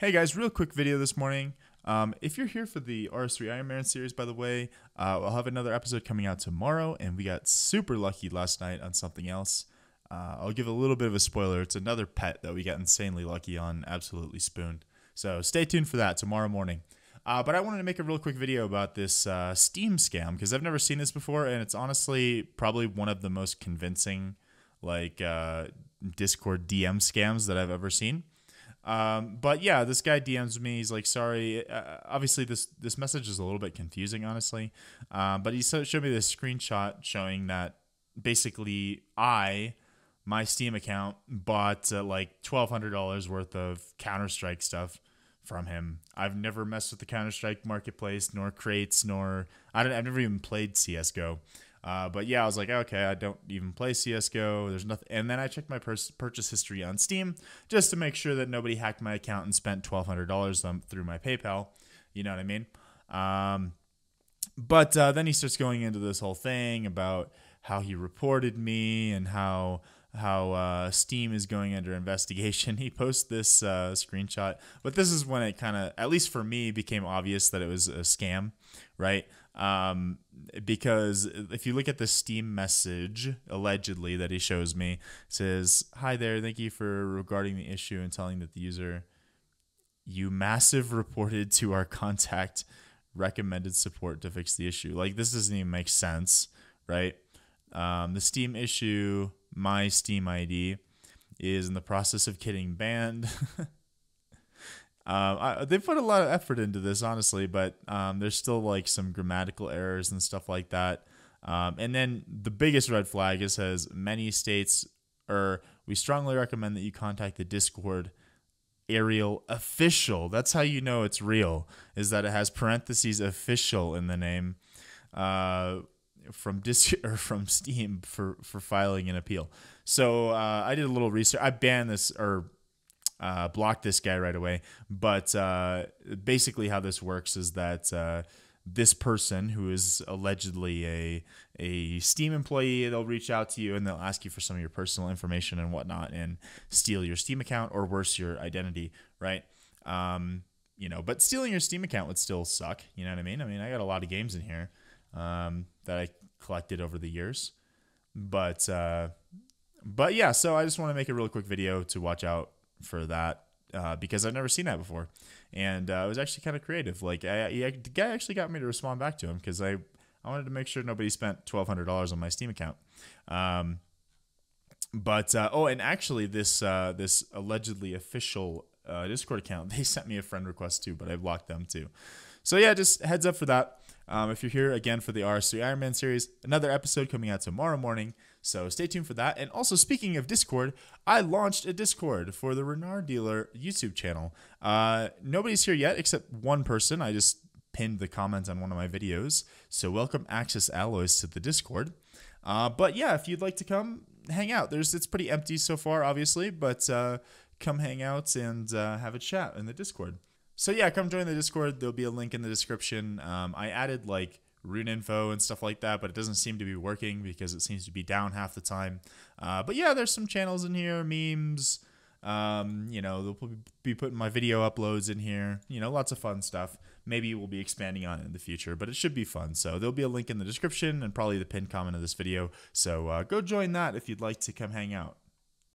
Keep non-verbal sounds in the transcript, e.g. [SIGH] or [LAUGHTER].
Hey guys, real quick video this morning. Um, if you're here for the RS3 Iron Man series, by the way, uh, I'll have another episode coming out tomorrow, and we got super lucky last night on something else. Uh, I'll give a little bit of a spoiler. It's another pet that we got insanely lucky on, absolutely spooned. So stay tuned for that tomorrow morning. Uh, but I wanted to make a real quick video about this uh, Steam scam because I've never seen this before, and it's honestly probably one of the most convincing, like uh, Discord DM scams that I've ever seen. Um, but yeah, this guy DMs me. He's like, "Sorry." Uh, obviously, this this message is a little bit confusing, honestly. Um, but he showed me this screenshot showing that basically I, my Steam account, bought uh, like twelve hundred dollars worth of Counter Strike stuff from him. I've never messed with the Counter Strike marketplace, nor crates, nor I don't. I've never even played CS:GO. Uh, but yeah, I was like, okay, I don't even play CS:GO. There's nothing, and then I checked my pers- purchase history on Steam just to make sure that nobody hacked my account and spent twelve hundred dollars through my PayPal. You know what I mean? Um, but uh, then he starts going into this whole thing about how he reported me and how how uh, Steam is going under investigation. [LAUGHS] He posts this uh, screenshot, but this is when it kind of, at least for me, became obvious that it was a scam, right? Um, because if you look at the Steam message allegedly that he shows me, says, "Hi there, thank you for regarding the issue and telling that the user you massive reported to our contact recommended support to fix the issue." Like this doesn't even make sense, right? Um, the Steam issue, my Steam ID, is in the process of getting banned. [LAUGHS] Um, I, they put a lot of effort into this, honestly, but um, there's still like some grammatical errors and stuff like that. Um, and then the biggest red flag is says many states, or we strongly recommend that you contact the Discord Ariel official. That's how you know it's real. Is that it has parentheses official in the name. Uh, from dis [LAUGHS] or from Steam for for filing an appeal. So uh, I did a little research. I banned this or uh, block this guy right away. But uh, basically, how this works is that uh, this person who is allegedly a a Steam employee, they'll reach out to you and they'll ask you for some of your personal information and whatnot, and steal your Steam account or worse, your identity, right? Um, you know, but stealing your Steam account would still suck. You know what I mean? I mean, I got a lot of games in here um, that I collected over the years, but uh, but yeah. So I just want to make a really quick video to watch out for that uh, because I've never seen that before, and uh, it was actually kind of creative. Like I, I, the guy actually got me to respond back to him because I I wanted to make sure nobody spent twelve hundred dollars on my Steam account. Um, but uh, oh, and actually, this uh, this allegedly official uh, Discord account, [LAUGHS] they sent me a friend request too, but I blocked them too. So yeah, just heads up for that. Um, if you're here again for the RS3 Iron Man series, another episode coming out tomorrow morning. So stay tuned for that. And also, speaking of Discord, I launched a Discord for the Ranarr Dealer YouTube channel. Uh, nobody's here yet except one person. I just pinned the comment on one of my videos. So welcome Axis Alloys to the Discord. Uh, but yeah, if you'd like to come hang out, there's it's pretty empty so far, obviously, but uh, come hang out and uh, have a chat in the Discord. So yeah, come join the Discord. There'll be a link in the description. Um, I added like rune info and stuff like that, but it doesn't seem to be working because it seems to be down half the time. Uh, but yeah, there's some channels in here, memes. Um, you know, they'll be putting my video uploads in here. You know, lots of fun stuff. Maybe we'll be expanding on it in the future, but it should be fun. So there'll be a link in the description and probably the pinned comment of this video. So uh, go join that if you'd like to come hang out.